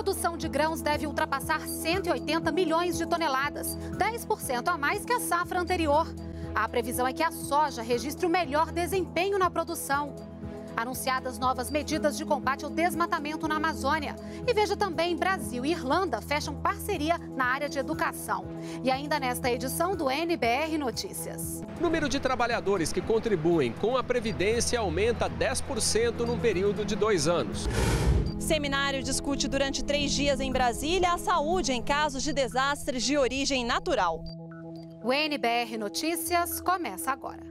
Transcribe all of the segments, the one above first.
produção de grãos deve ultrapassar 180 milhões de toneladas, 10% a mais que a safra anterior. A previsão é que a soja registre o melhor desempenho na produção. Anunciadas novas medidas de combate ao desmatamento na Amazônia. E veja também, Brasil e Irlanda fecham parceria na área de educação. E ainda nesta edição do NBR Notícias. Número de trabalhadores que contribuem com a Previdência aumenta 10% num período de dois anos. Seminário discute durante três dias em Brasília a saúde em casos de desastres de origem natural. O NBR Notícias começa agora.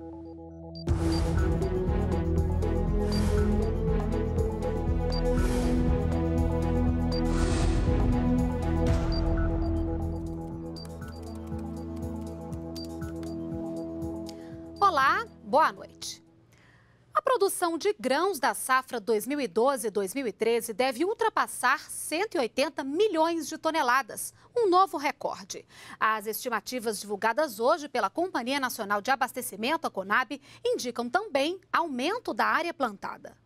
Olá, boa noite. Produção de grãos da safra 2012-2013 deve ultrapassar 180 milhões de toneladas, um novo recorde. As estimativas divulgadas hoje pela Companhia Nacional de Abastecimento, a Conab, indicam também aumento da área plantada.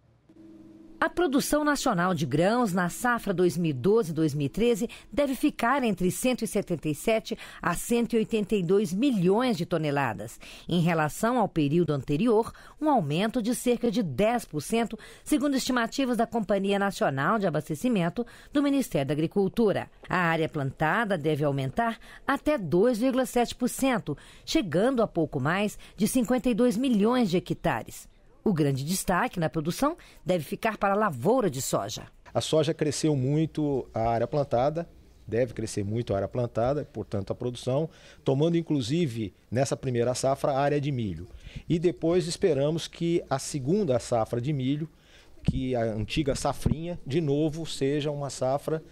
A produção nacional de grãos na safra 2012-2013 deve ficar entre 177 a 182 milhões de toneladas. Em relação ao período anterior, um aumento de cerca de 10%, segundo estimativas da Companhia Nacional de Abastecimento do Ministério da Agricultura. A área plantada deve aumentar até 2,7%, chegando a pouco mais de 52 milhões de hectares. O grande destaque na produção deve ficar para a lavoura de soja. A soja cresceu muito a área plantada, deve crescer muito a área plantada, portanto a produção, tomando inclusive nessa primeira safra a área de milho. E depois esperamos que a segunda safra de milho, que a antiga safrinha, de novo seja uma safra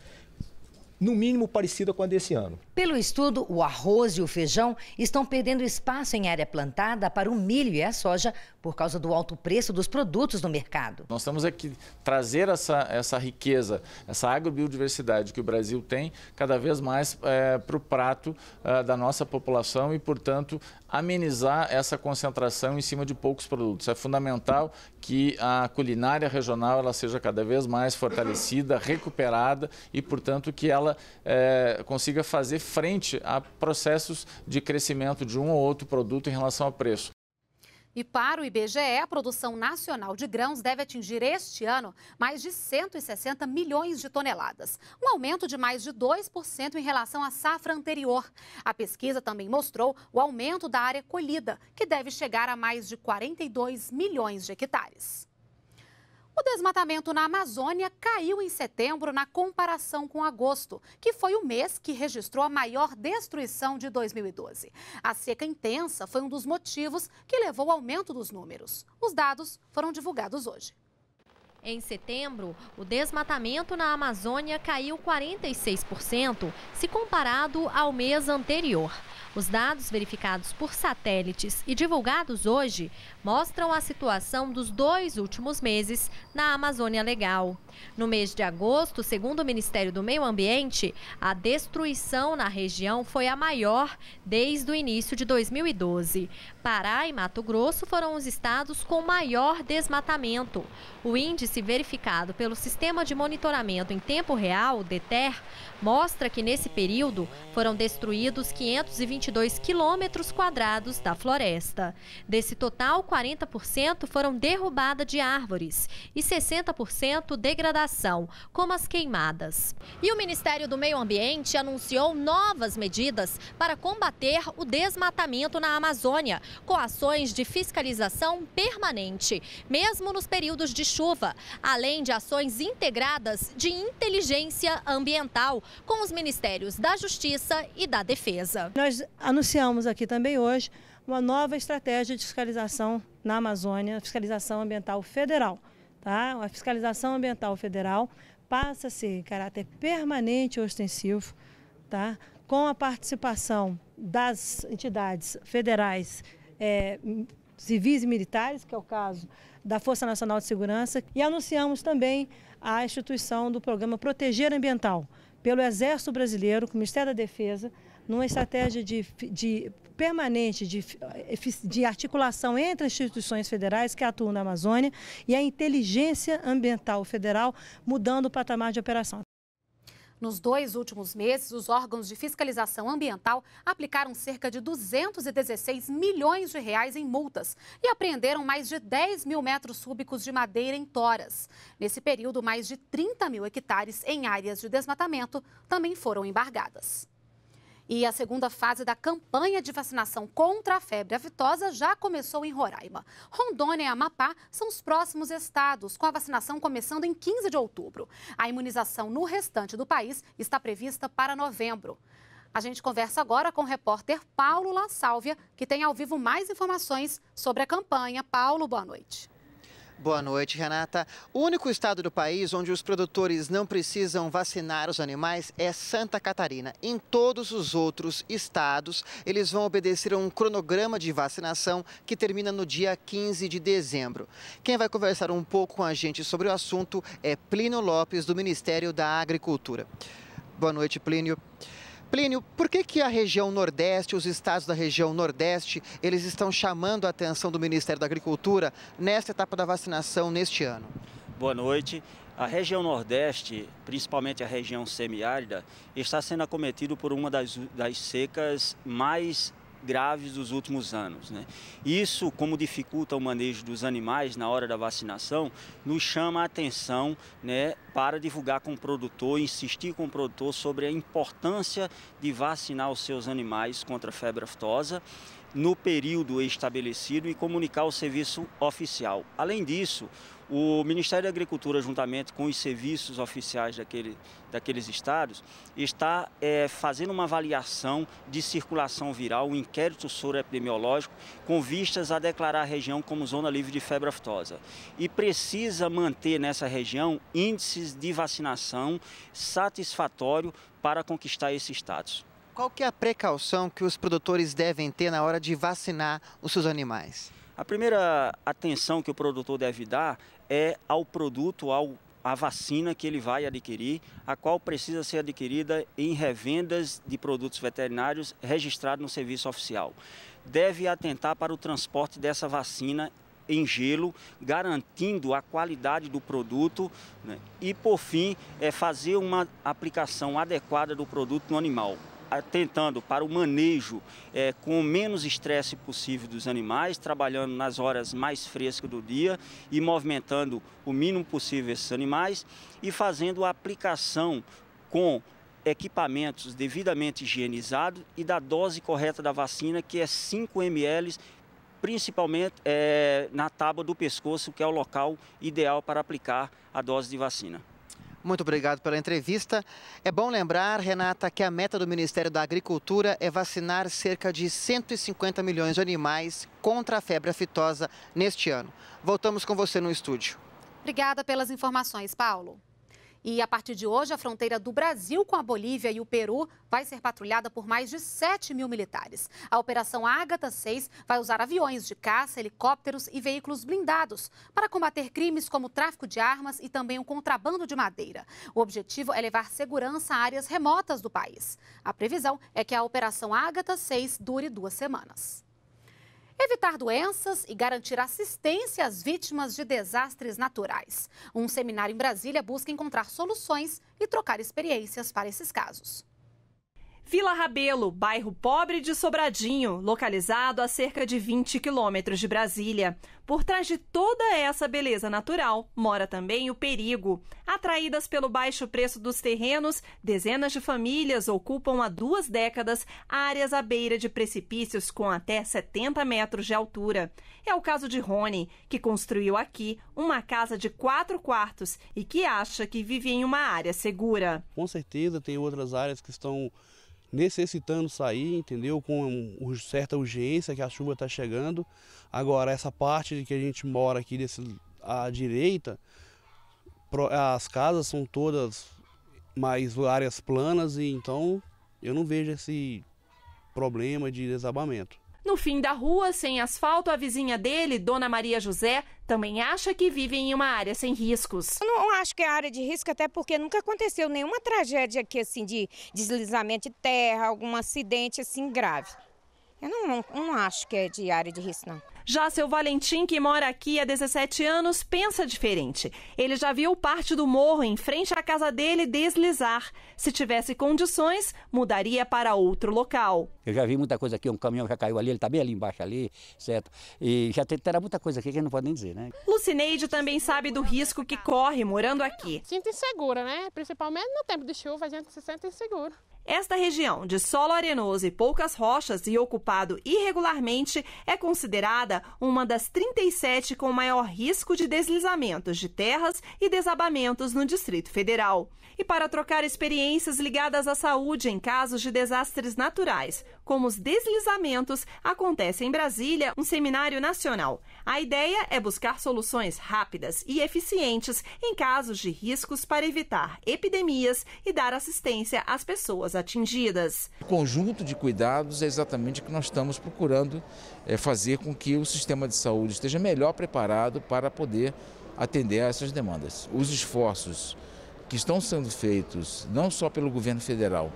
no mínimo parecida com a desse ano. Pelo estudo, o arroz e o feijão estão perdendo espaço em área plantada para o milho e a soja por causa do alto preço dos produtos no mercado. Nós temos aqui trazer essa, essa riqueza, essa agrobiodiversidade que o Brasil tem cada vez mais é, para o prato é, da nossa população e, portanto, amenizar essa concentração em cima de poucos produtos. É fundamental que a culinária regional ela seja cada vez mais fortalecida, recuperada e, portanto, que ela é, consiga fazer frente a processos de crescimento de um ou outro produto em relação ao preço. E para o IBGE, a produção nacional de grãos deve atingir este ano mais de 160 milhões de toneladas, um aumento de mais de 2% em relação à safra anterior. A pesquisa também mostrou o aumento da área colhida, que deve chegar a mais de 42 milhões de hectares. O desmatamento na Amazônia caiu em setembro na comparação com agosto, que foi o mês que registrou a maior destruição de 2012. A seca intensa foi um dos motivos que levou ao aumento dos números. Os dados foram divulgados hoje. Em setembro, o desmatamento na Amazônia caiu 46% se comparado ao mês anterior. Os dados verificados por satélites e divulgados hoje mostram a situação dos dois últimos meses na Amazônia Legal. No mês de agosto, segundo o Ministério do Meio Ambiente, a destruição na região foi a maior desde o início de 2012. Pará e Mato Grosso foram os estados com maior desmatamento. O índice verificado pelo Sistema de Monitoramento em Tempo Real, DETER, mostra que nesse período foram destruídos 522 quilômetros quadrados da floresta. Desse total, 40% foram derrubada de árvores e 60% degradação, como as queimadas. E o Ministério do Meio Ambiente anunciou novas medidas para combater o desmatamento na Amazônia, com ações de fiscalização permanente, mesmo nos períodos de chuva, além de ações integradas de inteligência ambiental com os Ministérios da Justiça e da Defesa. Nós anunciamos aqui também hoje uma nova estratégia de fiscalização na Amazônia, fiscalização ambiental federal. Tá? A fiscalização ambiental federal passa a ser caráter permanente e ostensivo, tá? com a participação das entidades federais é, civis e militares, que é o caso da Força Nacional de Segurança, e anunciamos também a instituição do programa Proteger Ambiental pelo Exército Brasileiro, com o Ministério da Defesa, numa estratégia de, de permanente de, de articulação entre as instituições federais que atuam na Amazônia e a inteligência ambiental federal mudando o patamar de operação. Nos dois últimos meses, os órgãos de fiscalização ambiental aplicaram cerca de 216 milhões de reais em multas e apreenderam mais de 10 mil metros cúbicos de madeira em toras. Nesse período, mais de 30 mil hectares em áreas de desmatamento também foram embargadas. E a segunda fase da campanha de vacinação contra a febre aftosa já começou em Roraima. Rondônia e Amapá são os próximos estados, com a vacinação começando em 15 de outubro. A imunização no restante do país está prevista para novembro. A gente conversa agora com o repórter Paulo La Sálvia, que tem ao vivo mais informações sobre a campanha. Paulo, boa noite. Boa noite, Renata. O único estado do país onde os produtores não precisam vacinar os animais é Santa Catarina. Em todos os outros estados, eles vão obedecer a um cronograma de vacinação que termina no dia 15 de dezembro. Quem vai conversar um pouco com a gente sobre o assunto é Plínio Lopes, do Ministério da Agricultura. Boa noite, Plínio. Plínio, por que, que a região Nordeste, os estados da região Nordeste, eles estão chamando a atenção do Ministério da Agricultura nesta etapa da vacinação neste ano? Boa noite. A região Nordeste, principalmente a região semiárida, está sendo acometido por uma das, das secas mais graves dos últimos anos. Né? Isso, como dificulta o manejo dos animais na hora da vacinação, nos chama a atenção né, para divulgar com o produtor, insistir com o produtor sobre a importância de vacinar os seus animais contra a febre aftosa no período estabelecido e comunicar o serviço oficial. Além disso, o Ministério da Agricultura, juntamente com os serviços oficiais daquele, daqueles estados, está é, fazendo uma avaliação de circulação viral, um inquérito epidemiológico, com vistas a declarar a região como zona livre de febre aftosa. E precisa manter nessa região índices de vacinação satisfatório para conquistar esse status. Qual que é a precaução que os produtores devem ter na hora de vacinar os seus animais? A primeira atenção que o produtor deve dar é ao produto, ao a vacina que ele vai adquirir, a qual precisa ser adquirida em revendas de produtos veterinários registrados no serviço oficial. Deve atentar para o transporte dessa vacina em gelo, garantindo a qualidade do produto né? e, por fim, é fazer uma aplicação adequada do produto no animal atentando para o manejo é, com o menos estresse possível dos animais, trabalhando nas horas mais frescas do dia e movimentando o mínimo possível esses animais e fazendo a aplicação com equipamentos devidamente higienizados e da dose correta da vacina, que é 5 ml, principalmente é, na tábua do pescoço, que é o local ideal para aplicar a dose de vacina. Muito obrigado pela entrevista. É bom lembrar, Renata, que a meta do Ministério da Agricultura é vacinar cerca de 150 milhões de animais contra a febre aftosa neste ano. Voltamos com você no estúdio. Obrigada pelas informações, Paulo. E a partir de hoje, a fronteira do Brasil com a Bolívia e o Peru vai ser patrulhada por mais de 7 mil militares. A Operação Ágata 6 vai usar aviões de caça, helicópteros e veículos blindados para combater crimes como tráfico de armas e também o contrabando de madeira. O objetivo é levar segurança a áreas remotas do país. A previsão é que a Operação Ágata 6 dure duas semanas evitar doenças e garantir assistência às vítimas de desastres naturais. Um seminário em Brasília busca encontrar soluções e trocar experiências para esses casos. Vila Rabelo, bairro pobre de Sobradinho, localizado a cerca de 20 quilômetros de Brasília. Por trás de toda essa beleza natural, mora também o perigo. Atraídas pelo baixo preço dos terrenos, dezenas de famílias ocupam há duas décadas áreas à beira de precipícios com até 70 metros de altura. É o caso de Rony, que construiu aqui uma casa de quatro quartos e que acha que vive em uma área segura. Com certeza tem outras áreas que estão necessitando sair, entendeu? Com certa urgência que a chuva está chegando. Agora, essa parte de que a gente mora aqui desse, à direita, as casas são todas mais áreas planas e então eu não vejo esse problema de desabamento. No fim da rua, sem asfalto, a vizinha dele, Dona Maria José, também acha que vive em uma área sem riscos. Eu não acho que é área de risco, até porque nunca aconteceu nenhuma tragédia aqui, assim, de deslizamento de terra, algum acidente, assim, grave. Eu não, não, não acho que é de área de risco, não. Já seu Valentim, que mora aqui há 17 anos, pensa diferente. Ele já viu parte do morro em frente à casa dele deslizar. Se tivesse condições, mudaria para outro local. Eu já vi muita coisa aqui, um caminhão já caiu ali, ele está bem ali embaixo ali, certo? E já terá muita coisa aqui que não pode nem dizer, né? Lucineide também sabe do risco que corre morando aqui. Sinto insegura, né? Principalmente no tempo de chuva, a gente se sente inseguro. Esta região de solo arenoso e poucas rochas e ocupado irregularmente é considerada uma das 37 com maior risco de deslizamentos de terras e desabamentos no Distrito Federal. E para trocar experiências ligadas à saúde em casos de desastres naturais, como os deslizamentos, acontece em Brasília um seminário nacional. A ideia é buscar soluções rápidas e eficientes em casos de riscos para evitar epidemias e dar assistência às pessoas atingidas. O conjunto de cuidados é exatamente o que nós estamos procurando é, fazer com que o sistema de saúde esteja melhor preparado para poder atender a essas demandas. Os esforços que estão sendo feitos, não só pelo governo federal,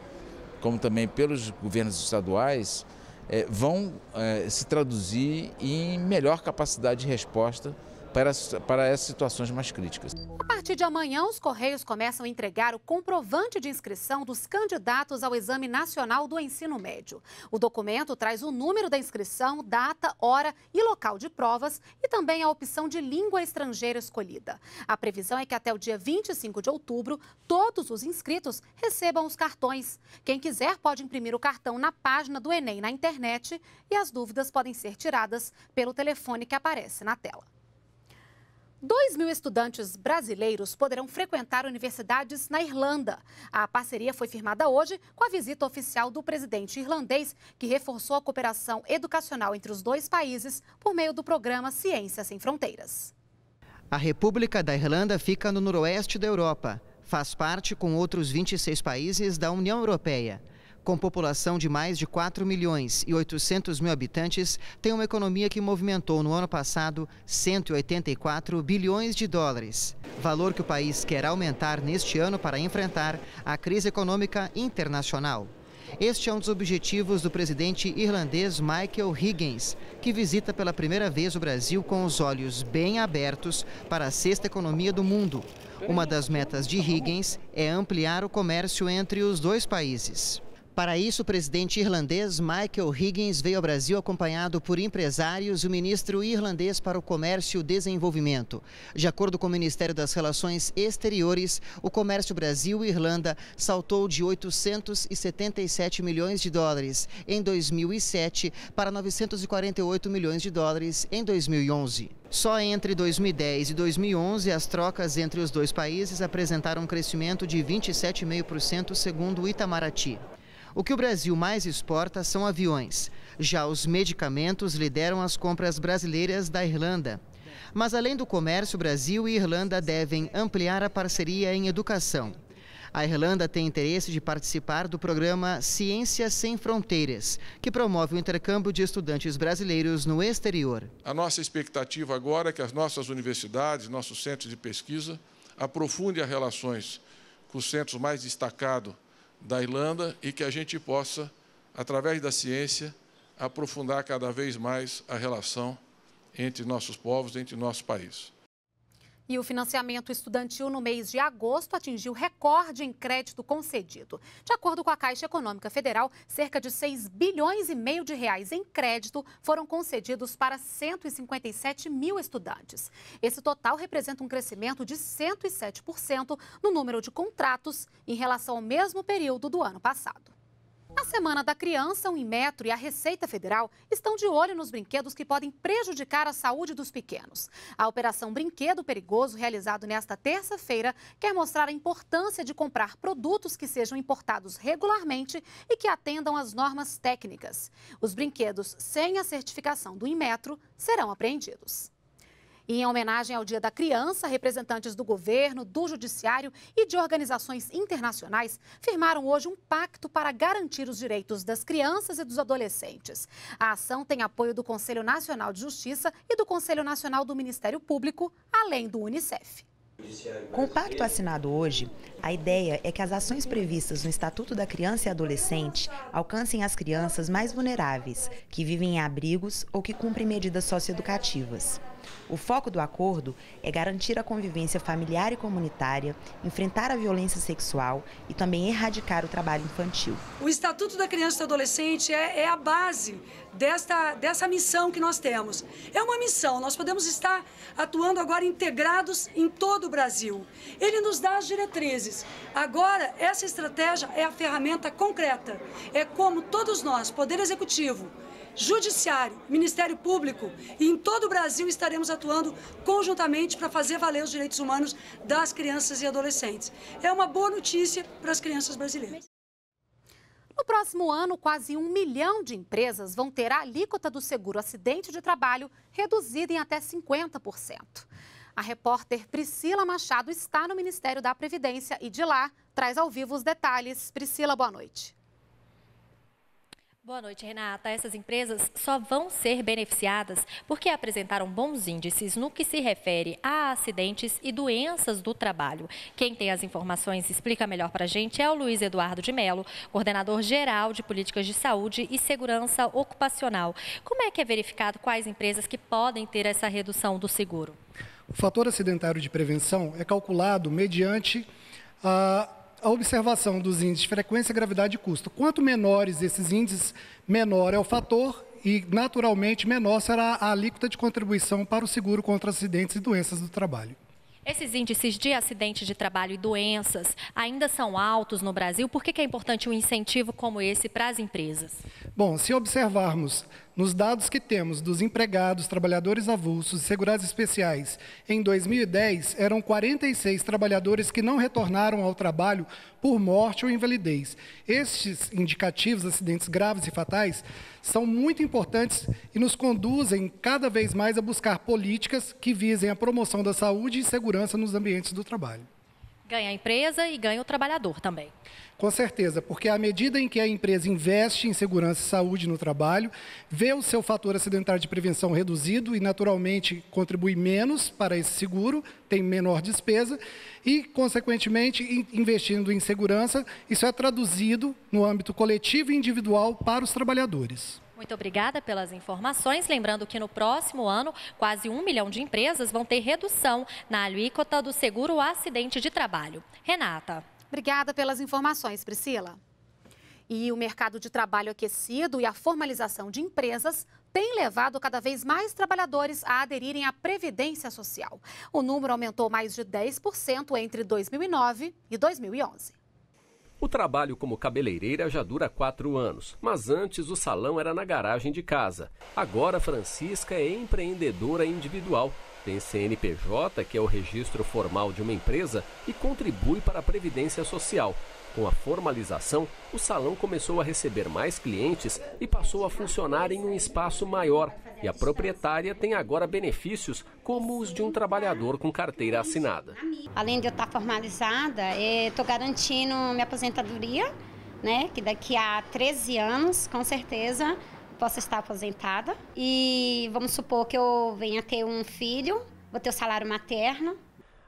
como também pelos governos estaduais, é, vão é, se traduzir em melhor capacidade de resposta para, para essas situações mais críticas. A partir de amanhã, os Correios começam a entregar o comprovante de inscrição dos candidatos ao Exame Nacional do Ensino Médio. O documento traz o número da inscrição, data, hora e local de provas e também a opção de língua estrangeira escolhida. A previsão é que até o dia 25 de outubro, todos os inscritos recebam os cartões. Quem quiser pode imprimir o cartão na página do Enem na internet e as dúvidas podem ser tiradas pelo telefone que aparece na tela. 2 mil estudantes brasileiros poderão frequentar universidades na Irlanda. A parceria foi firmada hoje com a visita oficial do presidente irlandês, que reforçou a cooperação educacional entre os dois países por meio do programa Ciência Sem Fronteiras. A República da Irlanda fica no noroeste da Europa. Faz parte com outros 26 países da União Europeia com população de mais de 4 milhões e 800 mil habitantes, tem uma economia que movimentou no ano passado 184 bilhões de dólares. Valor que o país quer aumentar neste ano para enfrentar a crise econômica internacional. Este é um dos objetivos do presidente irlandês Michael Higgins, que visita pela primeira vez o Brasil com os olhos bem abertos para a sexta economia do mundo. Uma das metas de Higgins é ampliar o comércio entre os dois países. Para isso, o presidente irlandês Michael Higgins veio ao Brasil acompanhado por empresários e o ministro irlandês para o Comércio e o Desenvolvimento. De acordo com o Ministério das Relações Exteriores, o comércio Brasil-Irlanda saltou de 877 milhões de dólares em 2007 para 948 milhões de dólares em 2011. Só entre 2010 e 2011, as trocas entre os dois países apresentaram um crescimento de 27,5%, segundo o Itamaraty. O que o Brasil mais exporta são aviões. Já os medicamentos lideram as compras brasileiras da Irlanda. Mas além do comércio, Brasil e Irlanda devem ampliar a parceria em educação. A Irlanda tem interesse de participar do programa Ciência Sem Fronteiras, que promove o intercâmbio de estudantes brasileiros no exterior. A nossa expectativa agora é que as nossas universidades, nossos centros de pesquisa, aprofundem as relações com os centros mais destacados da Irlanda e que a gente possa, através da ciência, aprofundar cada vez mais a relação entre nossos povos, entre nosso país. E o financiamento estudantil no mês de agosto atingiu recorde em crédito concedido. De acordo com a Caixa Econômica Federal, cerca de 6 bilhões e meio de reais em crédito foram concedidos para 157 mil estudantes. Esse total representa um crescimento de 107% no número de contratos em relação ao mesmo período do ano passado. A Semana da Criança, o Inmetro e a Receita Federal estão de olho nos brinquedos que podem prejudicar a saúde dos pequenos. A Operação Brinquedo Perigoso, realizado nesta terça-feira, quer mostrar a importância de comprar produtos que sejam importados regularmente e que atendam às normas técnicas. Os brinquedos sem a certificação do Inmetro serão apreendidos. E em homenagem ao Dia da Criança, representantes do governo, do judiciário e de organizações internacionais firmaram hoje um pacto para garantir os direitos das crianças e dos adolescentes. A ação tem apoio do Conselho Nacional de Justiça e do Conselho Nacional do Ministério Público, além do Unicef. Com o pacto assinado hoje, a ideia é que as ações previstas no Estatuto da Criança e Adolescente alcancem as crianças mais vulneráveis, que vivem em abrigos ou que cumprem medidas socioeducativas. O foco do acordo é garantir a convivência familiar e comunitária, enfrentar a violência sexual e também erradicar o trabalho infantil. O Estatuto da Criança e Adolescente é, é a base desta, dessa missão que nós temos. É uma missão, nós podemos estar atuando agora integrados em todo o Brasil. Ele nos dá as diretrizes. Agora, essa estratégia é a ferramenta concreta. É como todos nós, Poder Executivo, Judiciário, Ministério Público e em todo o Brasil estaremos atuando conjuntamente para fazer valer os direitos humanos das crianças e adolescentes. É uma boa notícia para as crianças brasileiras. No próximo ano, quase um milhão de empresas vão ter a alíquota do seguro acidente de trabalho reduzida em até 50%. A repórter Priscila Machado está no Ministério da Previdência e de lá traz ao vivo os detalhes. Priscila, boa noite. Boa noite, Renata. Essas empresas só vão ser beneficiadas porque apresentaram bons índices no que se refere a acidentes e doenças do trabalho. Quem tem as informações explica melhor para a gente é o Luiz Eduardo de Mello, coordenador geral de políticas de saúde e segurança ocupacional. Como é que é verificado quais empresas que podem ter essa redução do seguro? O fator acidentário de prevenção é calculado mediante a a observação dos índices de frequência, gravidade e custo. Quanto menores esses índices, menor é o fator e, naturalmente, menor será a alíquota de contribuição para o seguro contra acidentes e doenças do trabalho. Esses índices de acidente de trabalho e doenças ainda são altos no Brasil. Por que é importante um incentivo como esse para as empresas? Bom, se observarmos nos dados que temos dos empregados, trabalhadores avulsos e segurados especiais, em 2010 eram 46 trabalhadores que não retornaram ao trabalho por morte ou invalidez. Estes indicativos, acidentes graves e fatais, são muito importantes e nos conduzem cada vez mais a buscar políticas que visem a promoção da saúde e segurança nos ambientes do trabalho. Ganha a empresa e ganha o trabalhador também. Com certeza, porque à medida em que a empresa investe em segurança e saúde no trabalho, vê o seu fator acidentário de prevenção reduzido e, naturalmente, contribui menos para esse seguro, tem menor despesa e, consequentemente, investindo em segurança, isso é traduzido no âmbito coletivo e individual para os trabalhadores. Muito obrigada pelas informações. Lembrando que no próximo ano, quase um milhão de empresas vão ter redução na alíquota do seguro acidente de trabalho. Renata. Obrigada pelas informações, Priscila. E o mercado de trabalho aquecido e a formalização de empresas têm levado cada vez mais trabalhadores a aderirem à Previdência Social. O número aumentou mais de 10% entre 2009 e 2011. O trabalho como cabeleireira já dura quatro anos, mas antes o salão era na garagem de casa. Agora Francisca é empreendedora individual. Tem CNPJ, que é o registro formal de uma empresa, e contribui para a Previdência Social. Com a formalização, o salão começou a receber mais clientes e passou a funcionar em um espaço maior. E a proprietária tem agora benefícios como os de um trabalhador com carteira assinada. Além de eu estar formalizada, estou garantindo minha aposentadoria, né? Que daqui a 13 anos, com certeza, posso estar aposentada. E vamos supor que eu venha ter um filho, vou ter o salário materno,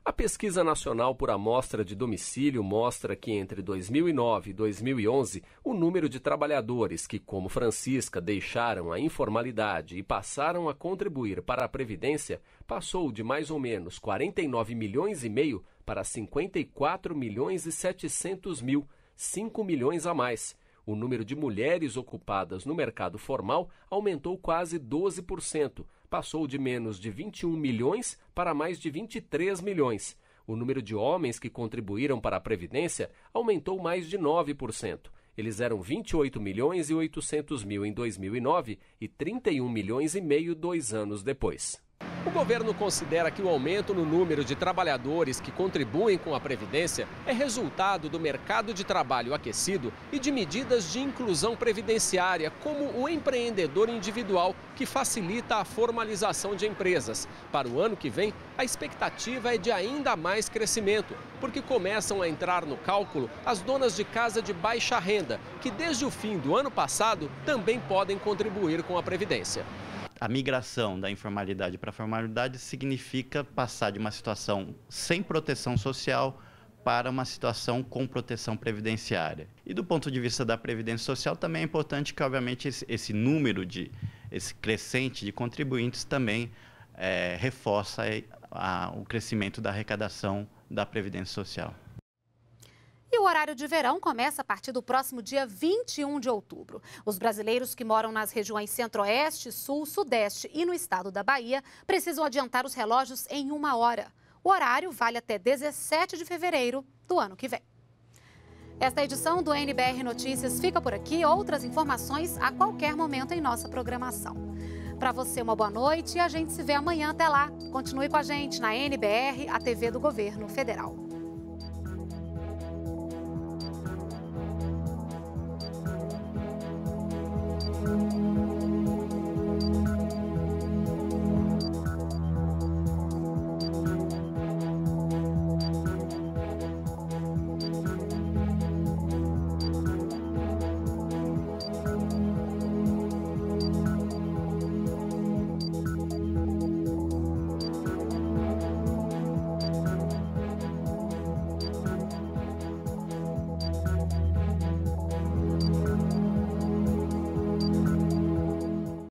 a pesquisa nacional por amostra de domicílio mostra que entre 2009 e 2011, o número de trabalhadores que, como Francisca, deixaram a informalidade e passaram a contribuir para a Previdência passou de mais ou menos 49 milhões e meio para 54 milhões e 700 mil, 5 milhões a mais. O número de mulheres ocupadas no mercado formal aumentou quase 12%, passou de menos de 21 milhões para mais de 23 milhões. O número de homens que contribuíram para a Previdência aumentou mais de 9%. Eles eram 28 milhões e 800 mil em 2009 e 31 milhões e meio dois anos depois. O governo considera que o aumento no número de trabalhadores que contribuem com a Previdência é resultado do mercado de trabalho aquecido e de medidas de inclusão previdenciária, como o empreendedor individual, que facilita a formalização de empresas. Para o ano que vem, a expectativa é de ainda mais crescimento, porque começam a entrar no cálculo as donas de casa de baixa renda, que desde o fim do ano passado também podem contribuir com a Previdência. A migração da informalidade para a formalidade significa passar de uma situação sem proteção social para uma situação com proteção previdenciária. E do ponto de vista da previdência social, também é importante que, obviamente, esse, esse número de esse crescente de contribuintes também é, reforça a, a, o crescimento da arrecadação da previdência social. E o horário de verão começa a partir do próximo dia 21 de outubro. Os brasileiros que moram nas regiões Centro-Oeste, Sul, Sudeste e no estado da Bahia precisam adiantar os relógios em uma hora. O horário vale até 17 de fevereiro do ano que vem. Esta edição do NBR Notícias fica por aqui. Outras informações a qualquer momento em nossa programação. Para você, uma boa noite e a gente se vê amanhã. Até lá. Continue com a gente na NBR, a TV do Governo Federal.